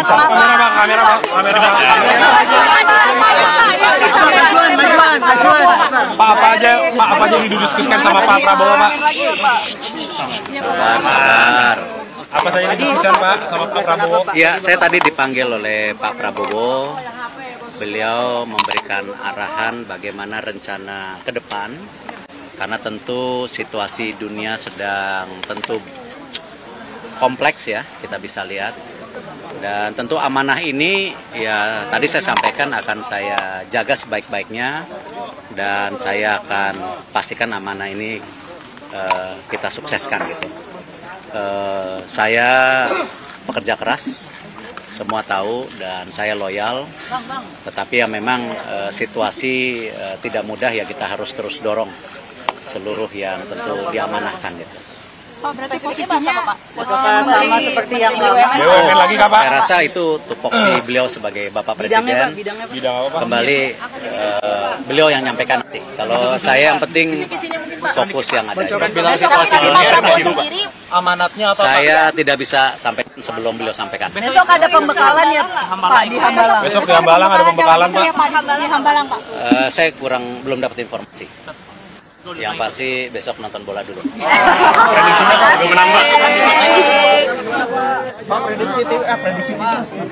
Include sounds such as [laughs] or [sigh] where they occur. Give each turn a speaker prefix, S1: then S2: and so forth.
S1: Kamera bang, kamera bang, kamera bang.
S2: Majuan, majuan, majuan.
S1: Pak apa aja, Pak apa aja yang didiskusikan sama Pak Prabowo Pak?
S3: Sabar, sabar.
S1: Apa saja yang didiskusikan Pak sama Pak Prabowo?
S3: Ya, saya tadi dipanggil oleh Pak Prabowo. Beliau memberikan arahan bagaimana rencana ke depan. Karena tentu situasi dunia sedang tentu kompleks ya, kita bisa lihat. Dan tentu amanah ini ya tadi saya sampaikan akan saya jaga sebaik-baiknya dan saya akan pastikan amanah ini eh, kita sukseskan gitu. Eh, saya pekerja keras, semua tahu dan saya loyal. Tetapi ya memang eh, situasi eh, tidak mudah ya kita harus terus dorong seluruh yang tentu diamanahkan gitu.
S4: Pak, berarti posisinya
S2: Apakah sama seperti yang lama?
S1: BUMN lagi Pak?
S3: Saya rasa itu tupoksi beliau sebagai Bapak
S2: Bidangnya, Pak,
S3: Presiden.
S2: bidangnya, Pak.
S1: Bidang apa Pak?
S3: Kembali eh, beliau yang nyampaikan nanti. Kalau saya yang penting fokus yang ada.
S1: Bilang
S4: Pak
S1: Pak.
S4: sendiri
S1: Amanatnya apa Pak?
S3: Saya tidak bisa sampaikan sebelum beliau sampaikan.
S2: Besok ada pembekalan ya Pak di Hambalang.
S1: Besok di Hambalang ada pembekalan Pak.
S4: Pak di Hambalang Pak.
S3: Eh, saya kurang belum dapat informasi. Yang pasti besok nonton bola dulu. [laughs]
S1: Prediksinya Pak udah menang
S2: Pak. Prediksi tim, eh prediksi tim.